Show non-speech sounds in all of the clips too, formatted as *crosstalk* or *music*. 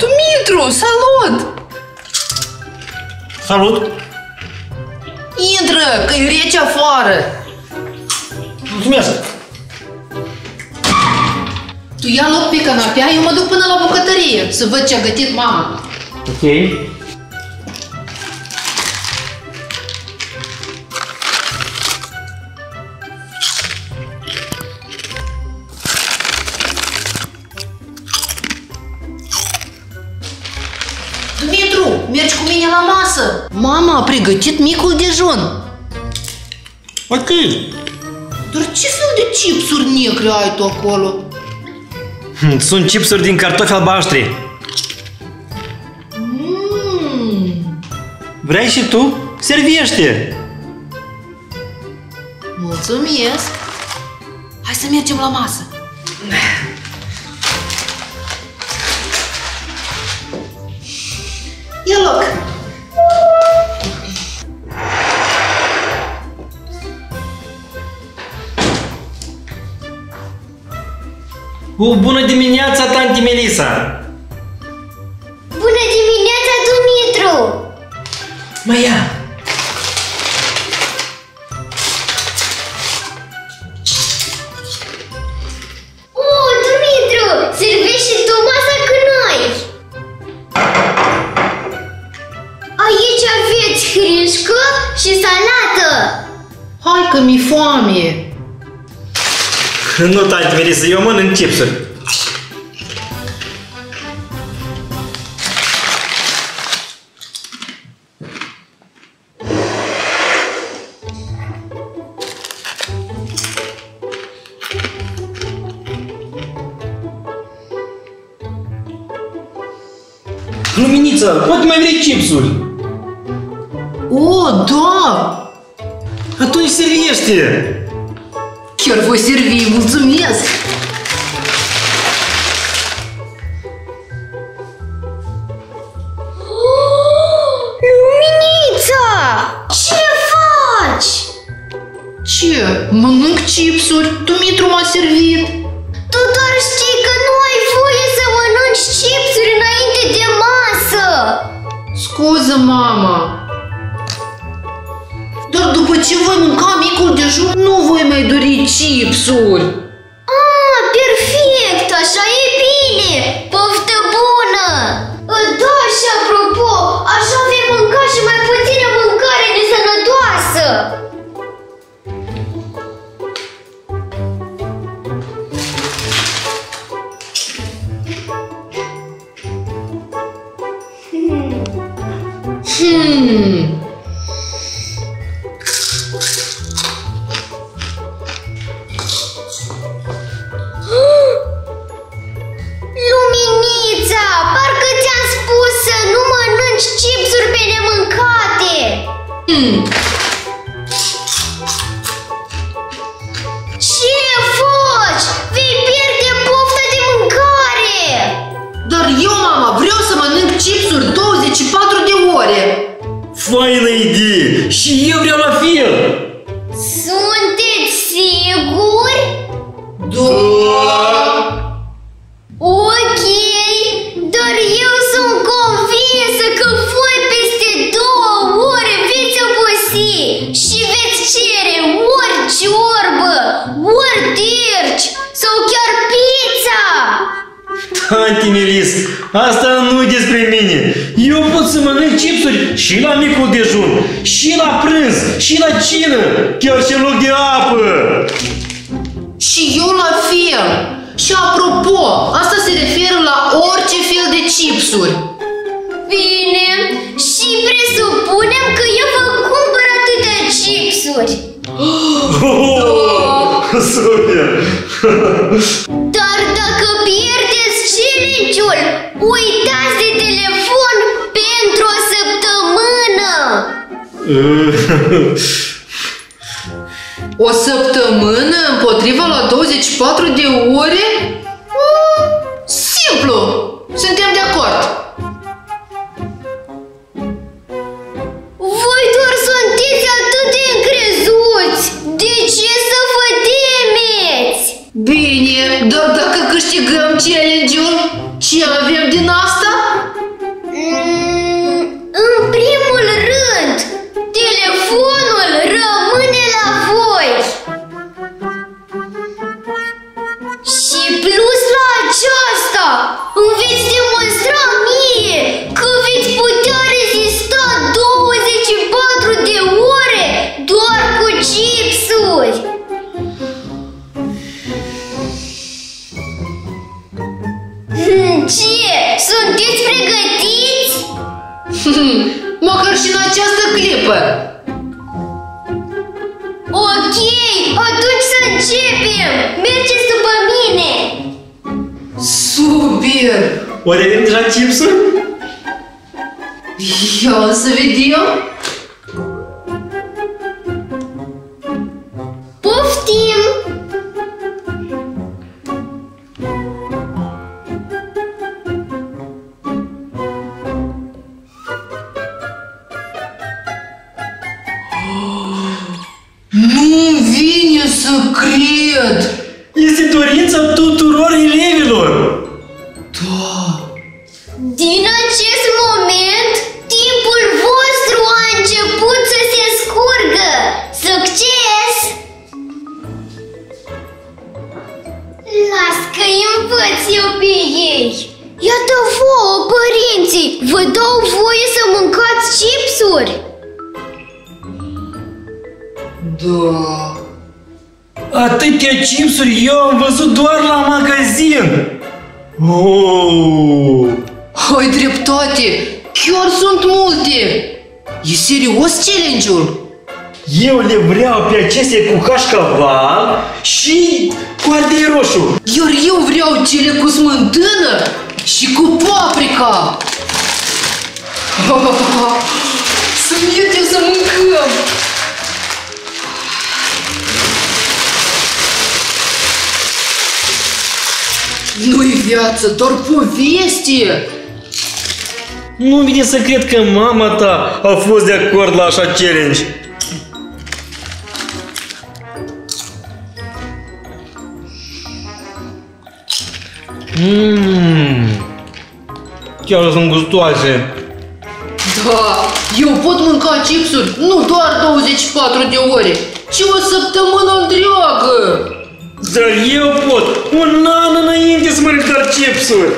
Dumitru, salut! Salut! Intră, că e rece afară! Mulțumesc! Tu ia loc pe canapea, eu mă duc până la bucătărie să văd ce a gătit mama. Ok. Masă! Mama a pregătit micul dejun. Ok. Dar ce fel de chipsuri negre ai tu acolo? Sunt chipsuri din cartofi albaștri. Mmm, Vrei și tu? Servește! mulțumesc! Hai să mergem la masă! Ia loc! O bună dimineața, tanti Melisa! Bună dimineața, Dumitru! Mă Nu, tanti Melisa, eu mănânc chipsuri. Luminiță, poate mai vrei chipsuri? O, da! Atunci servește! Chiar voi servi, mulțumesc! Luminița! Ce faci? Ce? Mănânc chipsuri? Dumitru m-a servit! Tu doar știi că nu ai voie să mănânci chipsuri înainte de masă! Scuză, mama! Dar după ce voi mânca micul dejun, nu voi mai dori chipsuri! Idee! Și eu vreau la fel! Sunteți siguri? Da! Ok, dar eu sunt convinsă că voi peste două ore veți obosi și veți cere ori ciorbă, ori terci sau chiar pizza! Tanti Melis, asta nu e despre mine. Eu pot să mănânc chipsuri și la micul dejun, și la prânz, și la cină, chiar și în loc de apă. Și eu la fel! Și apropo, asta se referă la orice fel de chipsuri! Bine, și presupunem că eu vă cumpăr atâtea chipsuri. Oh, super! Dar dacă O săptămână împotriva la 24 de ore? Da! Atâtea chipsuri eu am văzut doar la magazin! Oh! Ai dreptate! Chiar sunt multe! E serios challenge-ul? Eu le vreau pe acestea cu cașcaval și cu ardei roșu. Iar eu vreau cele cu smântână și cu paprika! *laughs* Să mergem să mâncăm! Nu-i viață, doar poveste! Nu vine să cred că mama ta a fost de acord la așa challenge. Mmm, chiar sunt gustoase. Da, eu pot mânca chipsuri nu doar 24 de ore, ci o săptămână întreagă! Dar eu pot un an înainte să mănânc doar chipsuri.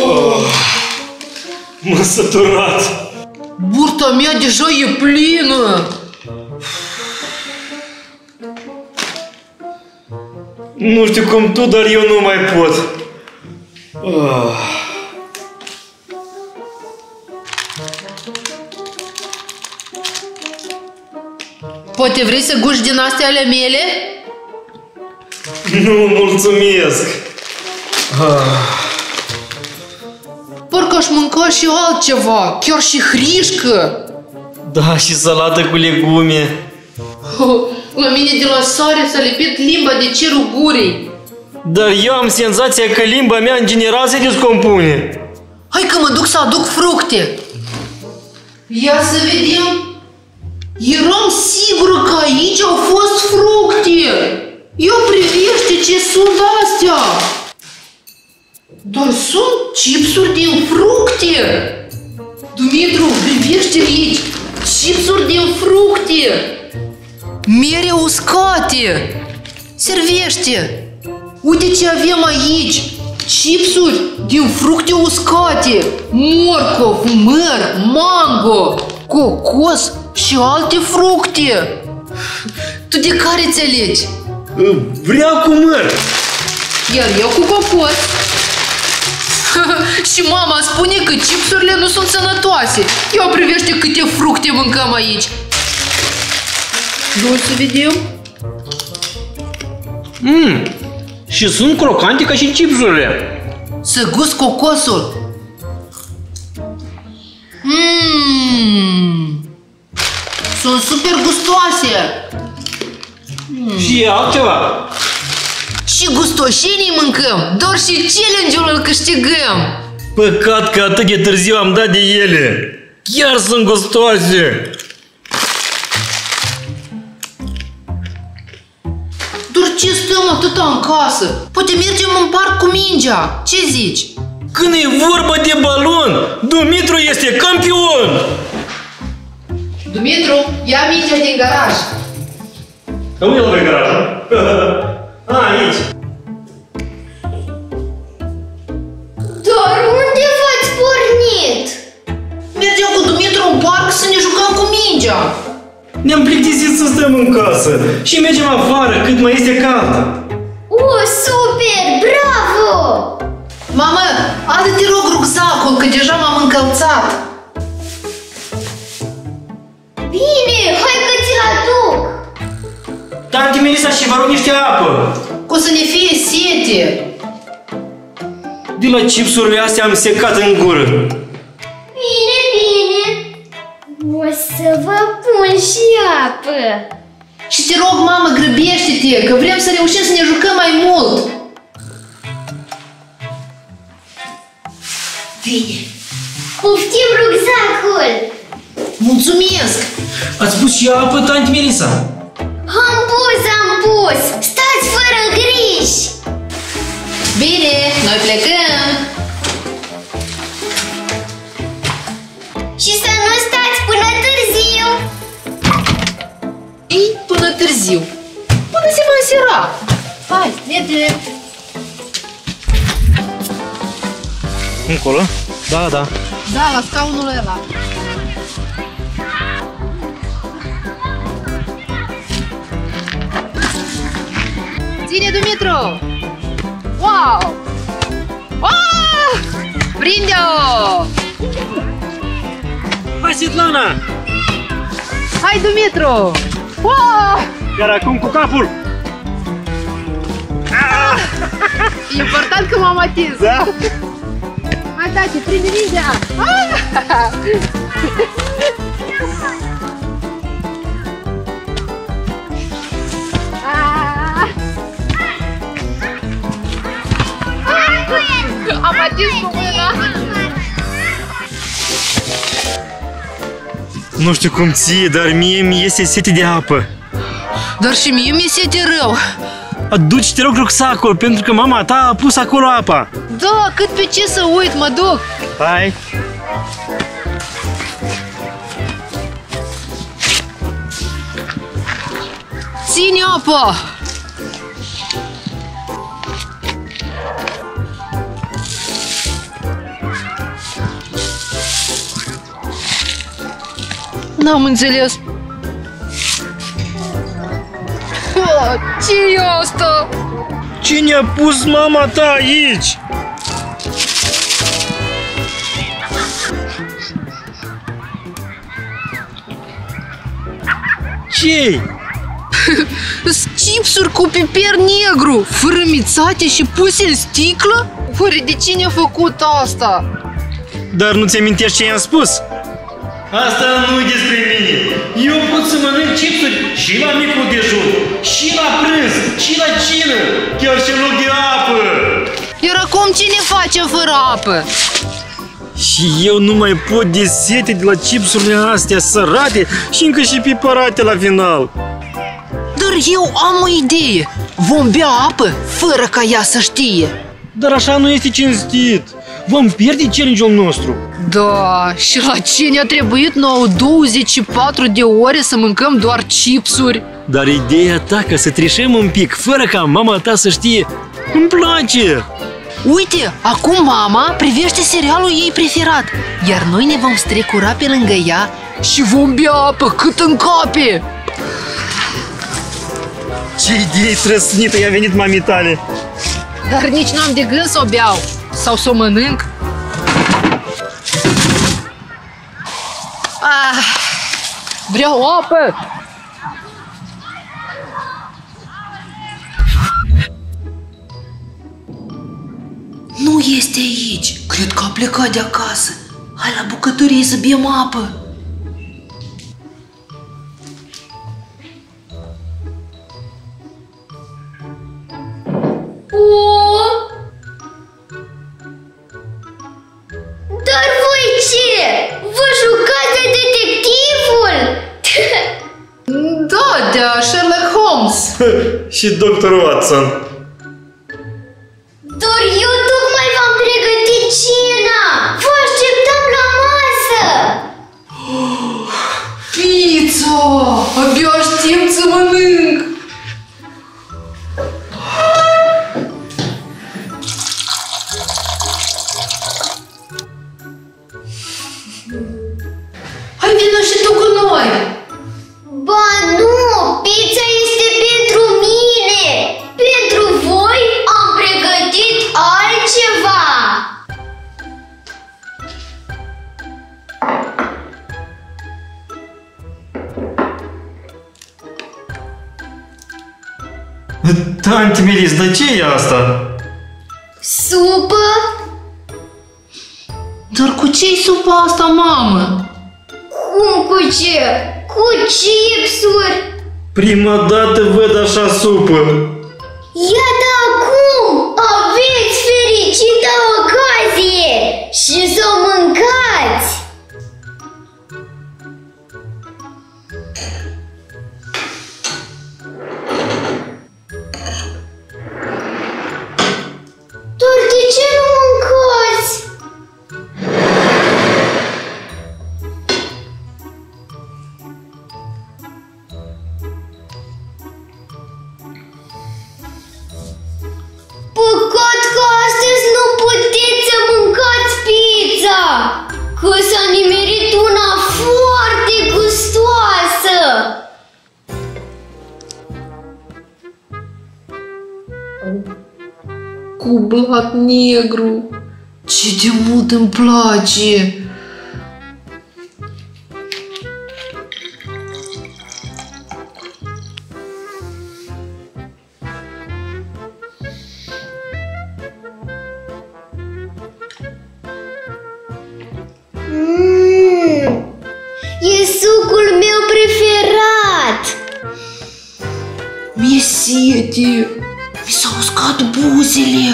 oh, m-am săturat. Burta mea deja e plină! Nu știu cum Poate vrei să guși din astea ale mele? Nu, mulțumesc. Ah. Parcă aș mânca și altceva, chiar și hrișcă. Da, și salată cu legume. La mine de la sare s-a lipit limba de cerul gurii. Dar eu am senzația că limba mea în general se descompune. Hai că mă duc să aduc fructe. Ia să vedem. Eram sigură că aici au fost fructe. Eu privește ce sunt astea. Dar sunt chipsuri din fructe. Dumitru, privește aici. Chipsuri din fructe. Mere uscate. Servește. Uite ce avem aici. Chipsuri din fructe uscate. Morcov, măr, mango, cocos și alte fructe. Tu de care ți alegi? Vreau cu măr. Iar eu cu cocos. *laughs* și mama spune că chipsurile nu sunt sănătoase. Eu privește câte fructe mâncăm aici. Nu să vedem. Mmm, și sunt crocante ca și chipsurile. Să gust cocosul. Mmm. Sunt super gustoase. Și altceva. Și gustoșenii mâncăm, doar și challenge-ul îl câștigăm. Păcat că atât de târziu am dat de ele. Chiar sunt gustoase. Doar ce stăm atâta în casă? Poate mergem în parc cu mingea. Ce zici? Când e vorba de balon, Dumitru este campion! Dumitru, ia mingea din garaj. Că unde pe garaj? *laughs* A, aici. Dar unde v-ați pornit? Mergem cu Dumitru în parc să ne jucăm cu mingea. Ne-am plictisit să stăm în casă și mergem afară cât mai este cald. O, super! Bravo! Mamă, adu te rog rucsacul. rucsacul, că deja m-am încălțat. Bine, hai că ți-l aduc. Tanti Melisa și vă rog niște apă. Că o să ne fie sete. De la chipsurile astea am secat în gură. Bine, bine. O să vă pun și apă. Și te rog, mamă, grăbește-te, că vrem să reușim să ne jucăm mai mult. Bine, Poftim rucsacul. Mulțumesc. Ați pus și apă, Tanti Melisa? Am pus, am pus. Stați fără griji. Bine, noi plecăm. Și să nu stați până târziu. Ei, până târziu. Până se va însera. Hai, mergem. Încolo? Da, da. Da, la scaunul ăla. Ține, Dumitru! Wow! Wow! Prinde-o! Hai, Svetlana! Hai, Dumitru! Wow! Iar acum cu capul! E important că m-am atins. Da? Hai, tati, prinde mingea! Ah! Ah! Am atins cu mâna! Nu știu cum ție, dar mie mi iese sete de apă. Dar și mie mi-e sete rău. Aduci, te rog, rucsacul, pentru că mama ta a pus acolo apa. Da, cât pe ce să uit, mă duc. Hai! Ține apă! N-am înțeles. Oh, ce e asta? Cine a pus mama ta aici? ce Chipsuri cu piper negru, fărâmițate și puse în sticlă? Oare de cine a făcut asta? Dar nu ți amintești ce i-am spus? Asta nu e despre mine. Eu pot să mănânc chipsuri și la micul dejun, și la prânz, și la cină, chiar și în loc de apă. Iar acum cine face fără apă? Și eu nu mai pot de sete de la chipsurile astea sărate și încă și piparate la final. Dar eu am o idee. Vom bea apă fără ca ea să știe. Dar așa nu este cinstit. Vom pierde challenge-ul nostru. Da, și la ce ne-a trebuit nouă 24 de ore să mâncăm doar chipsuri? Dar ideea ta ca să trișăm un pic, fără ca mama ta să știe, îmi place. Uite, acum mama privește serialul ei preferat, iar noi ne vom strecura pe lângă ea și vom bea apă cât în cape. Ce idee trăsnită i-a venit mamii tale. Dar nici n-am de gând să o beau sau să o mănânc. Ah, vreau apă! Nu este aici. Cred că a plecat de acasă. Hai la bucătărie să bem apă. Da, de Sherlock Holmes. și Tanti Melis, dar ce e asta? Supă? Dar cu ce-i supa asta, mamă? Cum cu ce? Cu chipsuri? Prima dată văd așa supă. Iată pizza! Că s-a nimerit una foarte gustoasă! Cu blat negru. Ce de mult îmi place. Mi-e sete. Mi s-au uscat buzele.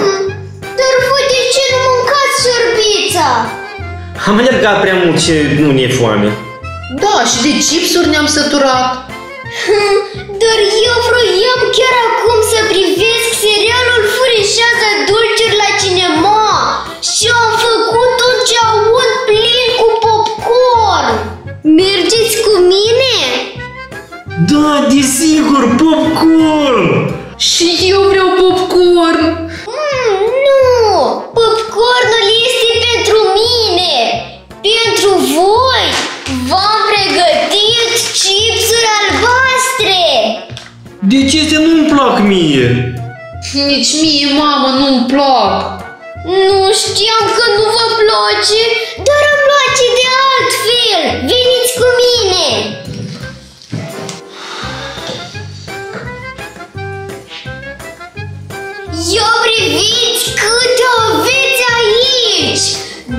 Mm, Dar voi de ce nu mâncați sorbița? Am alergat prea mult și nu ne-e foame. Da, și de chipsuri ne-am săturat. Hm, Dar eu vroiam chiar acum să privesc serialul Furișează dulciuri la cinema și am făcut un ceaun plin cu popcorn. Mergeți cu mine? Da, desigur, popcorn! Și eu vreau popcorn. Mm, nu! Popcornul este pentru mine! Pentru voi! V-am pregătit chipsuri albastre! De ce astea nu-mi plac mie? Nici mie, mamă, nu-mi plac. Nu știam că nu vă place, dar îmi place de altfel! Veniți cu mine!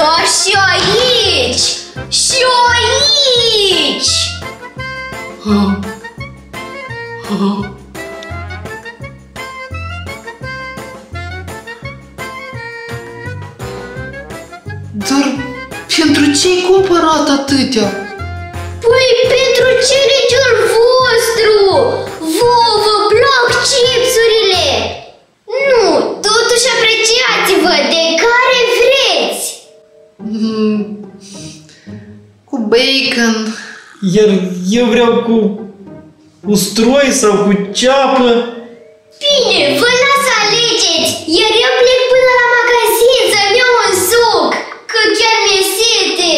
Dar și aici! Și aici! Ha. Ha. Dar pentru ce ai cumpărat atâtea? Păi pentru celiciul vostru! Cu usturoi sau cu ceapă. Bine, vă las să alegeți, iar eu plec până la magazin să-mi iau un suc, că chiar mi-e sete!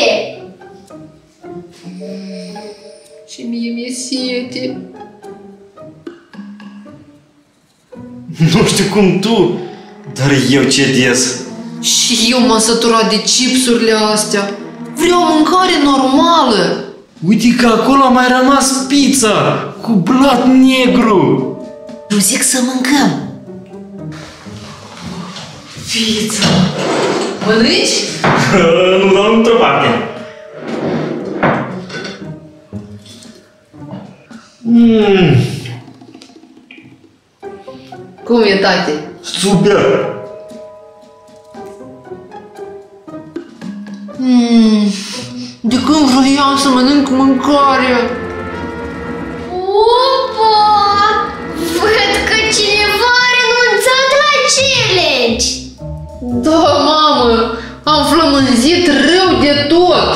Și mie mi-e sete. Nu știu cum tu, dar eu cedez. Și eu m-am săturat de chipsurile astea. Vreau mâncare normală. Uite că acolo a mai rămas pizza cu blat negru. Eu zic să mâncăm. Pizza. Mănânci? *laughs* nu dau într-o parte. Mmm, Cum e, tati? super! Mm, de când vroiam să mănânc mâncare. Opa! Văd că cineva a renunțat la challenge! Da, mamă, am flămânzit rău de tot.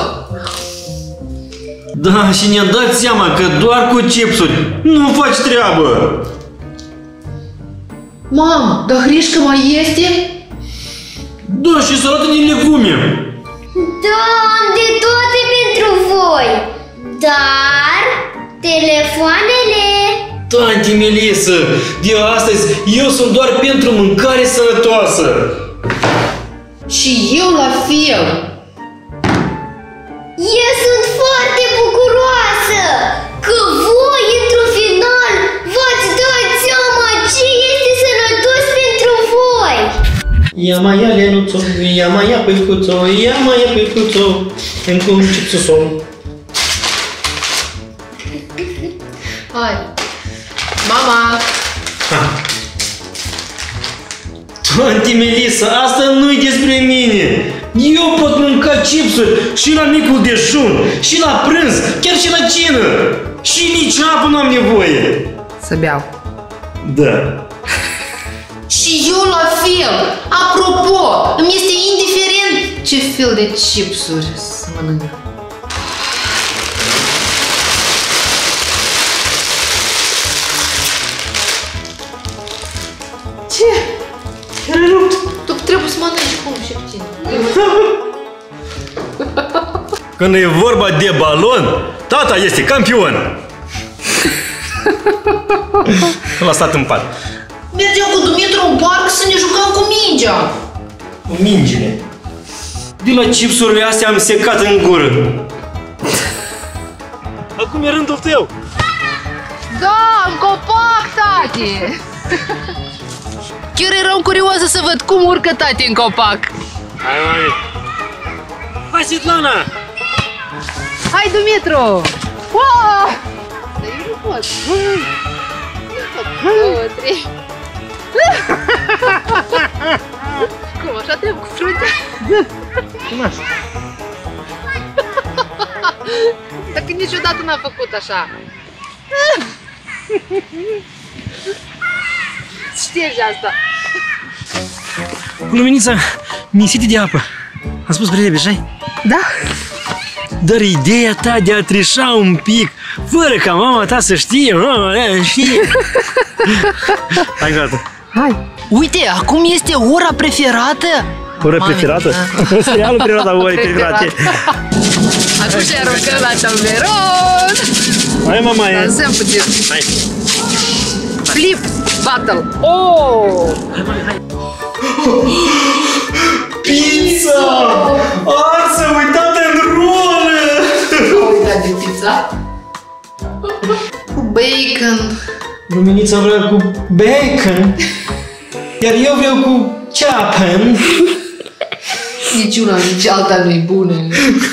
Da, și ne-am dat seama că doar cu chipsuri nu faci treabă. Mamă, dar hrișcă mai este? Da, și salată din legume. Da, am de toate pentru voi! Dar telefoanele Tanti Melisă, de astăzi eu sunt doar pentru mâncare sănătoasă. Și eu la fel. Eu sunt foarte bucuroasă că voi Ia mai ia lenuțo, ia mai ia păicuțo, ia mai ia păicuțo, încă un chipsuson. Hai. Mama! Tanti Melissa, asta nu-i despre mine. Eu pot mânca chipsuri și la micul dejun, și la prânz, chiar și la cină. Și nici apă nu am nevoie. Să beau. Da. Și eu la fel. Apropo, îmi este indiferent ce fel de chipsuri să mănânc. Ce? Tu trebuie să mănânci cum și cu tine. *laughs* Când e vorba de balon, tata este campion. *laughs* L-a stat în pat. Mergeam cu Dumitru în parc să ne jucăm cu mingea. Cu mingile. De la chipsurile astea am secat în gură. *laughs* Acum e rândul tău. Da, în copac, tati! *laughs* Chiar eram curioasă să văd cum urcă tati în copac. Hai, mami. Hai, Svetlana! Hai, Dumitru! Wow! Dar eu nu pot. Două, trei. Cum, așa te cu fruntea? Cum așa? Dacă niciodată n-a făcut așa. Ștergi asta. Luminița, nisite de apă. Am spus vreme, așa Da? Dar ideea ta de a trișa un pic, fără ca mama ta să știe, mama ta știe. Hai, gata. Hai. Uite, acum este ora preferată. Ora Mami, preferată? da. *laughs* Serialul preferat a orei preferate. Atunci aruncăm la tabuleron. Hai, mama, e. Dansăm puțin. Hai. Flip battle. Oh! Pizza! Arsă, uitată în rolă! Uite de pizza. Cu bacon. Luminița vrea cu bacon, iar eu vreau cu ceapăn. Nici una, nici alta nu-i bună.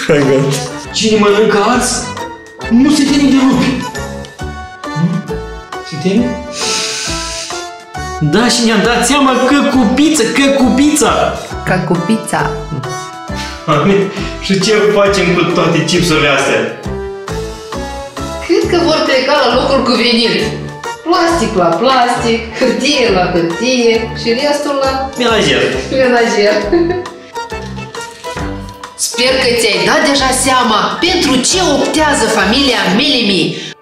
Hai, gata. Cine mănâncă ars, nu se teme de rupi. Nu? Se teme? Da, și ne-am dat seama că cu pizza, că cu pizza. Ca cu pizza. Mami, și ce facem cu toate chipsurile astea? Cred că vor pleca la locul cuvenit. Plastic la plastic, hârtie la hârtie și restul la Menajer. menajer. Sper că ți-ai dat deja seama pentru ce optează familia Melimi